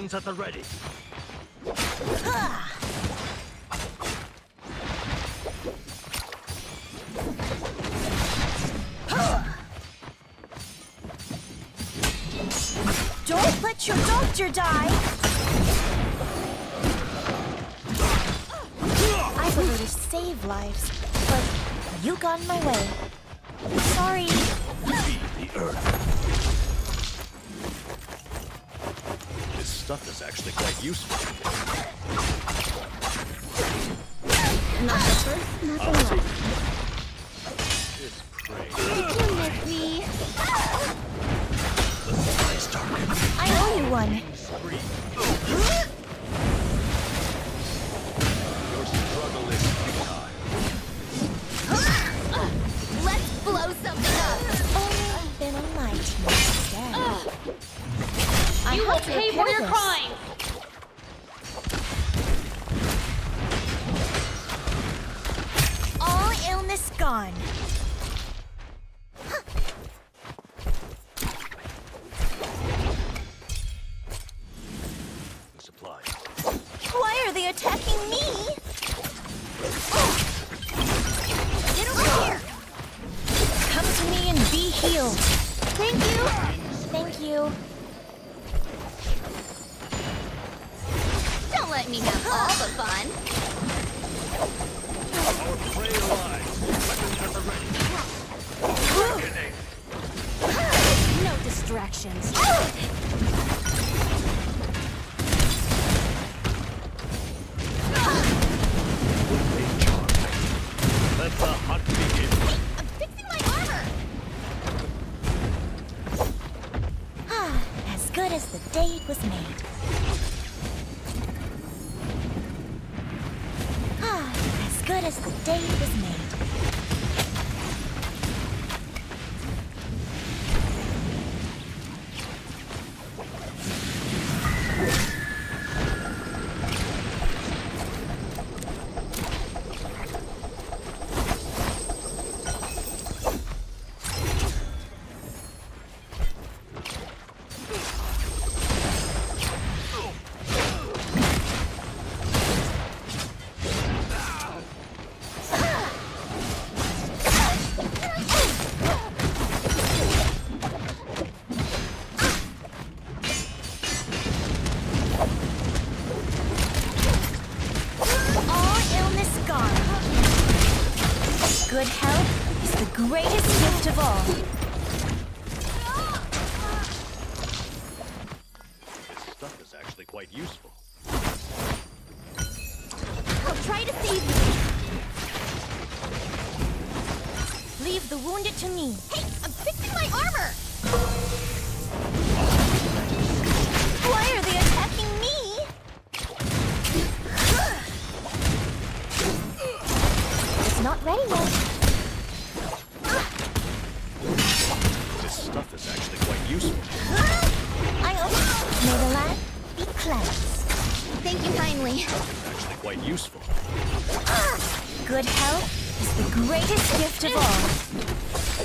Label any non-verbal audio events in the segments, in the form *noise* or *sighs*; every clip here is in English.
Weapons at the ready. Don't let your doctor die! I prefer to save lives, but you got in my way. Sorry. Feed the earth. This stuff is actually quite useful. Not the first, not the last. this prey. You miss me? The surprise target. I owe you one. Scream. Our not ready yet. This stuff is actually quite useful. I hope. May the land be cleansed. Thank you kindly. Actually quite useful. Good health is the greatest gift of all.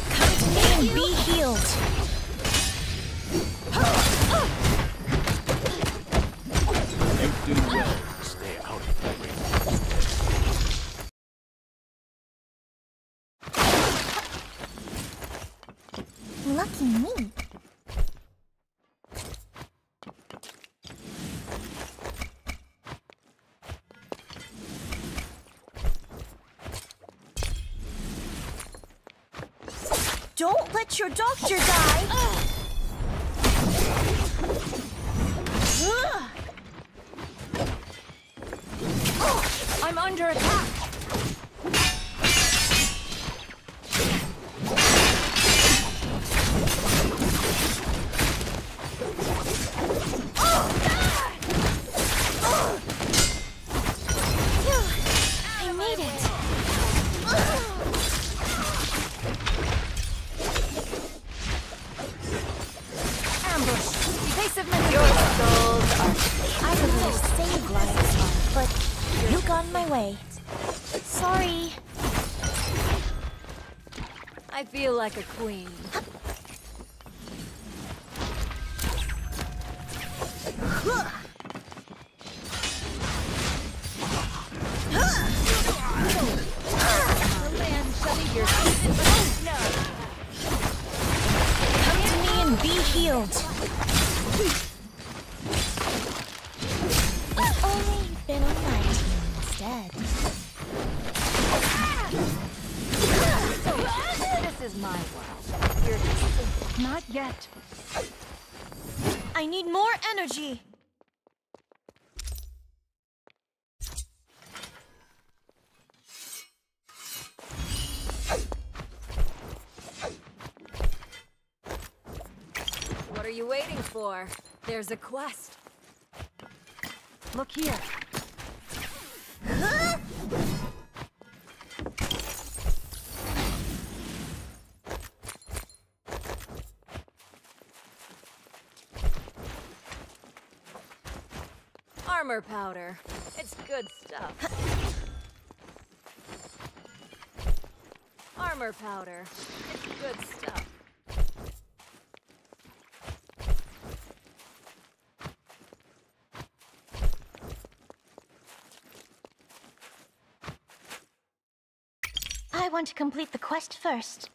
Come to me and be healed. Don't let your doctor die. Ugh. I'm under attack. Like a queen. For? There's a quest. Look here. Armor powder. It's good stuff. Armor powder. It's good stuff. I to complete the quest first.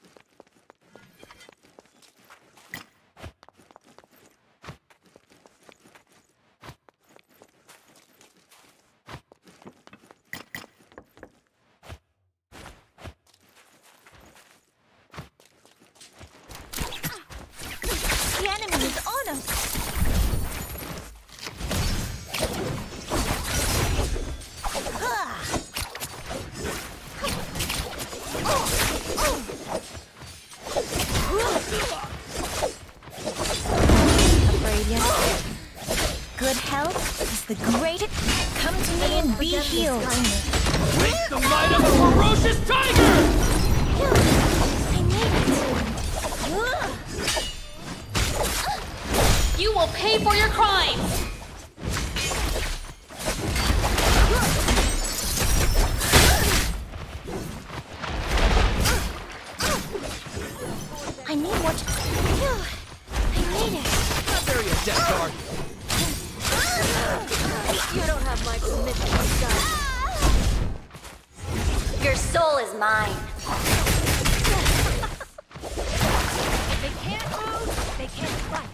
The enemy is on us! Afraid yet? Good health is the greatest. Come to me and be healed. Wake the might of a ferocious have my commitment, son. Your soul is mine. They can't move, they can't fight.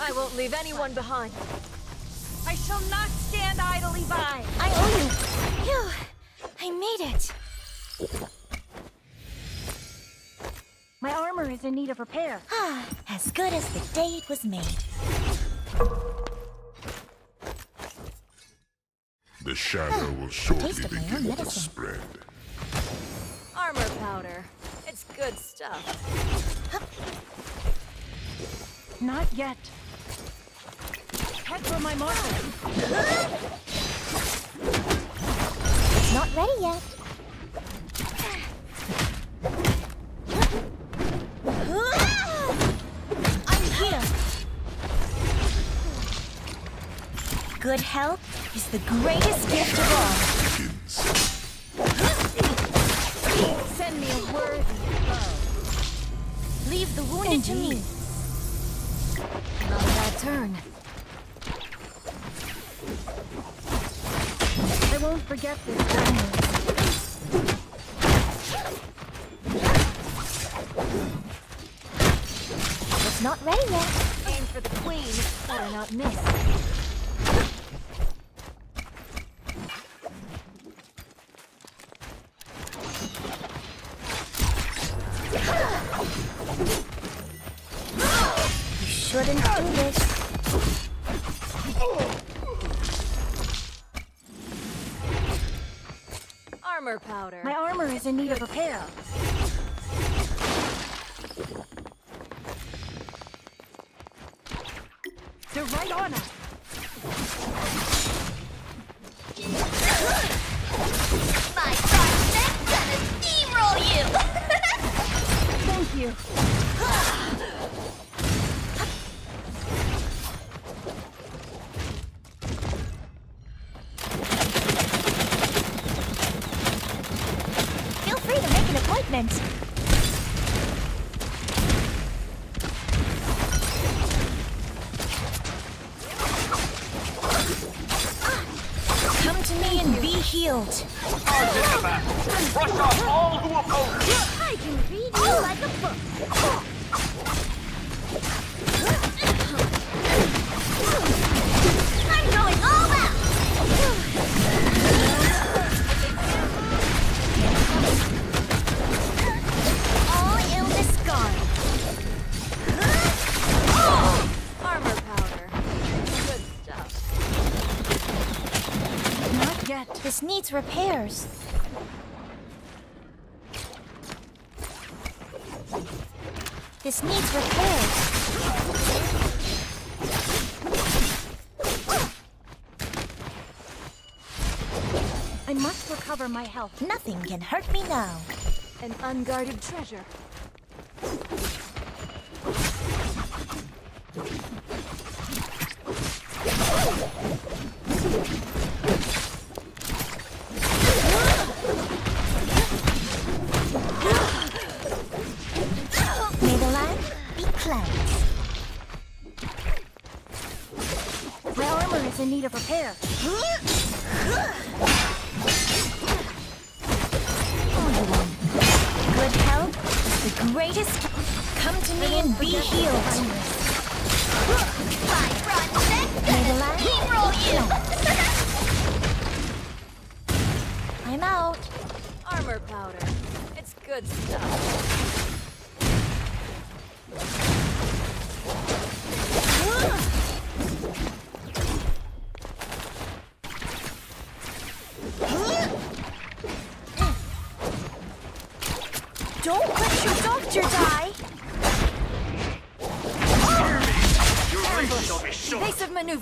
I won't leave anyone behind. I shall not stand idly by. I owe you. Phew. I made it. My armor is in need of repair. Ah, *sighs* as good as the day it was made. The shadow will shortly taste of my own begin to medicine. spread. Armor powder. It's good stuff. Not yet. Head for my marker. It's not ready yet. Good health is the greatest gift of all. Send me a worthy foe. Leave the wounded oh, to me. Not a bad turn. I won't forget this kindness. It's not ready yet. Aim for the queen. Better not miss. Shouldn't do this. Armor powder. My armor is in need of repair. Come to me and be healed. Brush off all who oppose! I can read you like a book. Needs repairs. This needs repairs. I must recover my health. Nothing can hurt me now. An unguarded treasure. In need of repair.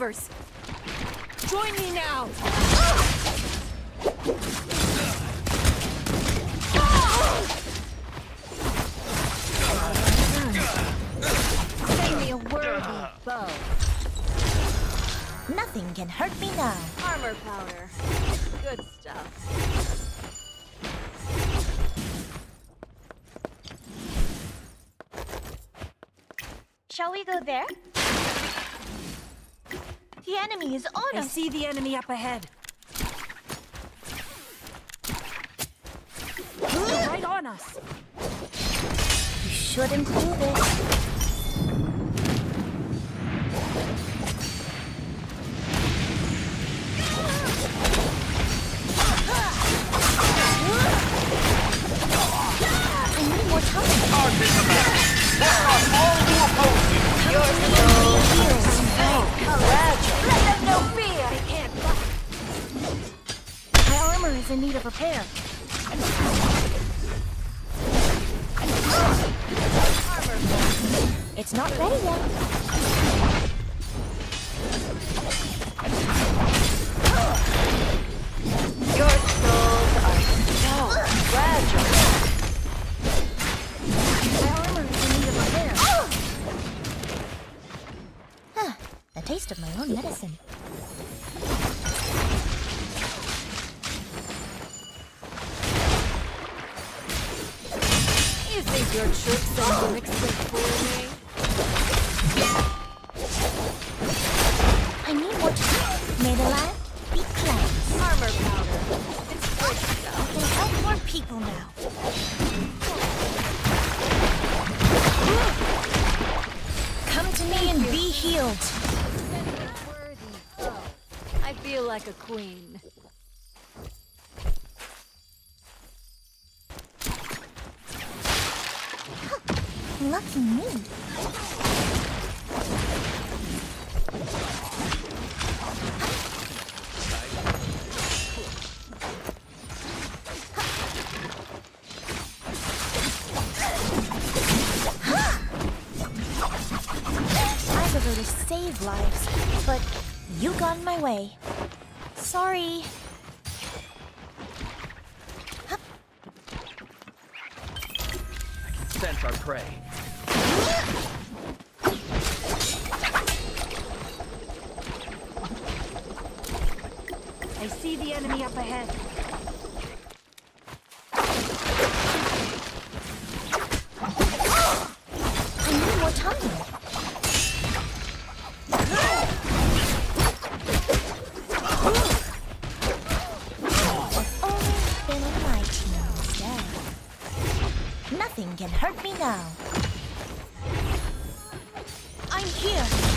Join me now. Send me a worthy bow. Nothing can hurt me now. Armor powder. Good stuff. Shall we go there? The enemy is on I us. see the enemy up ahead. They're right on us. You shouldn't do this. I need more time. Hard is the battle! In need of repair. It's not ready yet. Your souls are so fragile. My armor is in need of repair. Huh, the taste of my own medicine. Your tricks and gimmicks my way. Sorry. Sense our prey. Nothing can hurt me now. I'm here.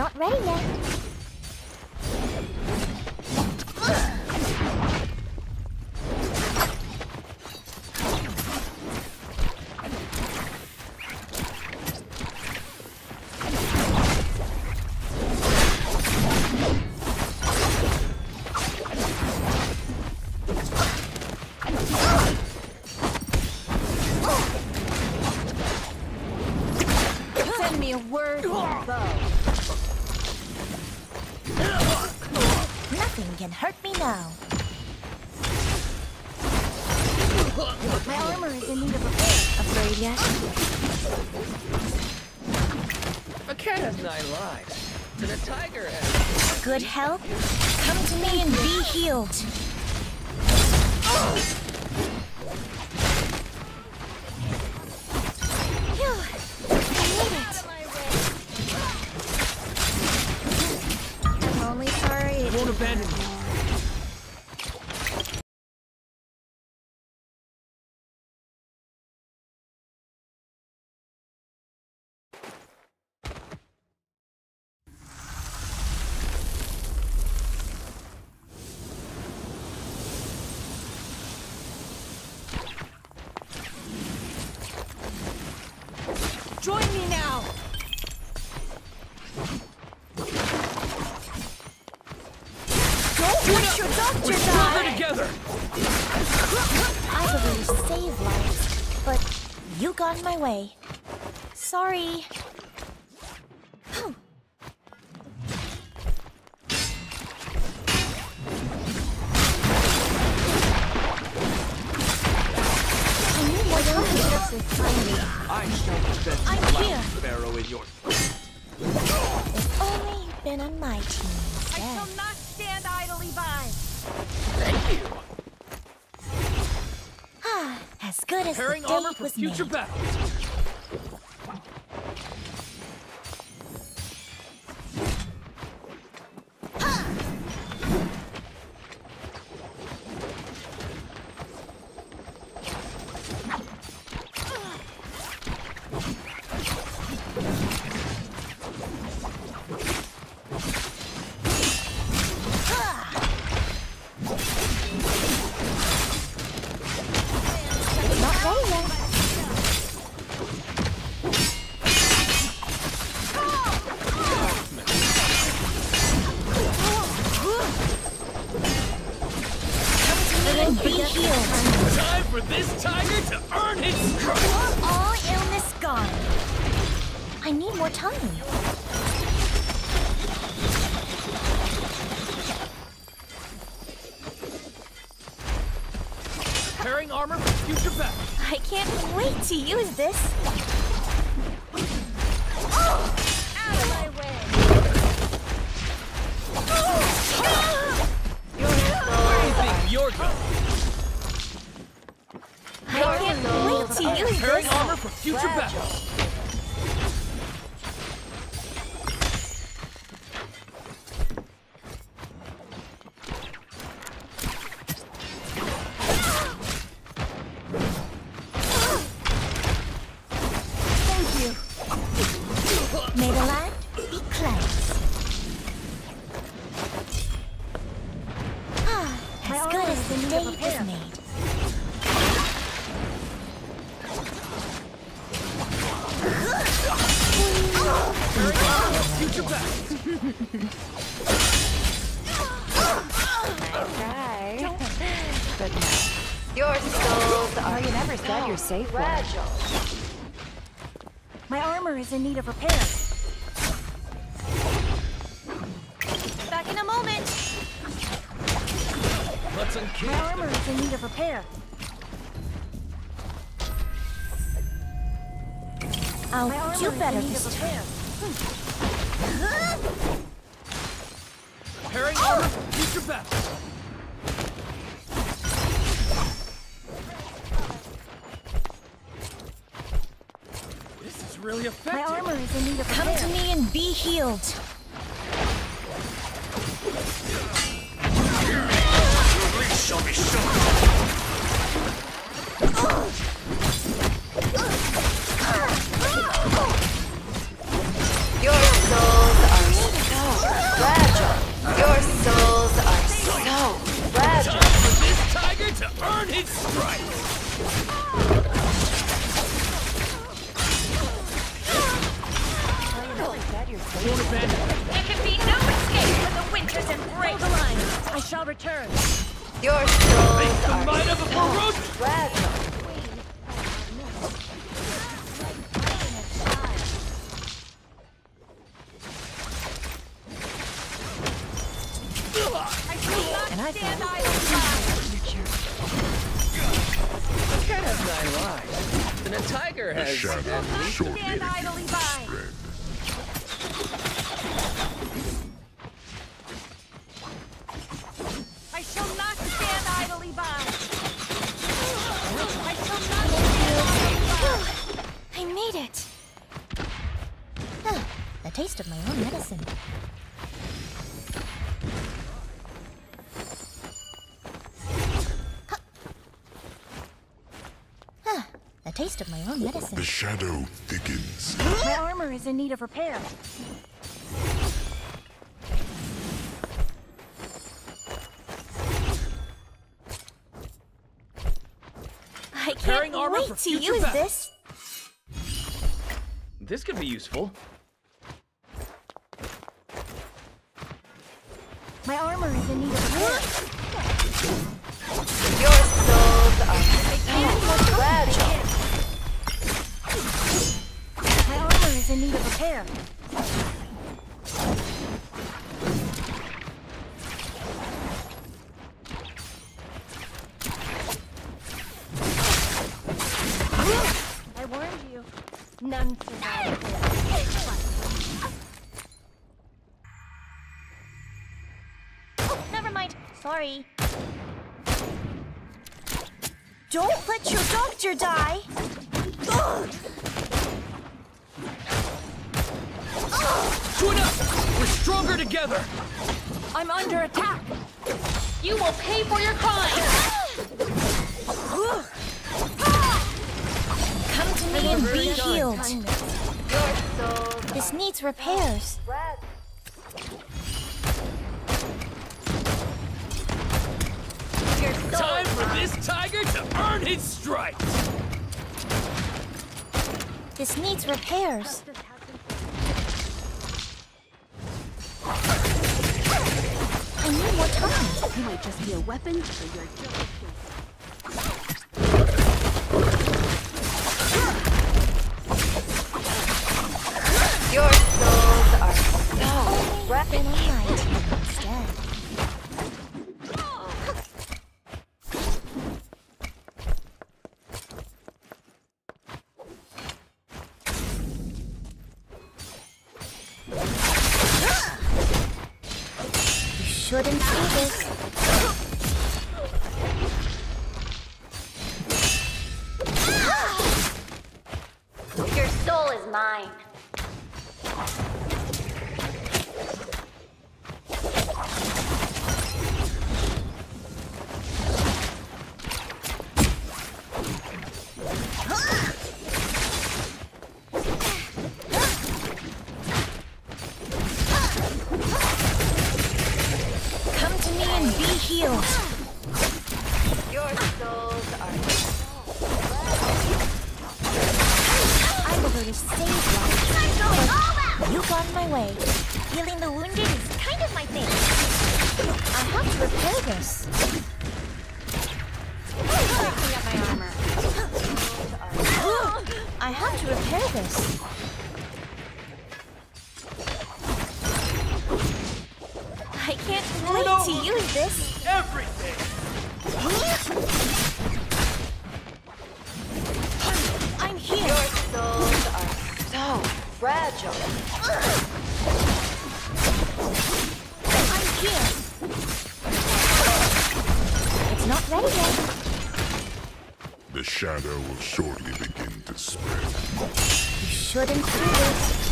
Not ready yet. tiger head. Good health? Come to me and be healed. Oh. abandoned actually save lives, but you got in my way. Sorry. good as Preparing the day armor for was future made. battles. For future battle. My armor is in need of repair. Back in a moment. Let's My armor is in need of repair. I'll do better in this time. repair. Hmm. Preparing armor for future battle. This is really My armor is in need of Come repair. to me and be healed. Shall be shown. Your souls are so fragile. Your souls are so fragile. Time for this tiger to earn his stripes. There can be no escape from the winter's embrace. I shall return. Your Make souls the might of a ferocious. Taste of my own medicine. Huh, a taste of my own medicine. The shadow thickens. My armor is in need of repair. I can't wait to use battle. this. This could be useful. My armor is in need of repair. Your souls are fragile. My armor is in need of repair. Sorry. Don't let your doctor die. Ugh. Join up. We're stronger together. I'm under attack. You will pay for your crimes. Come to me and be healed. This needs repairs. fragile. Time for this tiger to earn his stripes. This needs repairs. I need more time. You might just be a weapon for your job. Your souls are so Only mine. I can't wait to use this. Everything! *gasps* I'm here. Your souls are so fragile. I'm here. It's not ready yet. The shadow will shortly begin to spread. You shouldn't do this.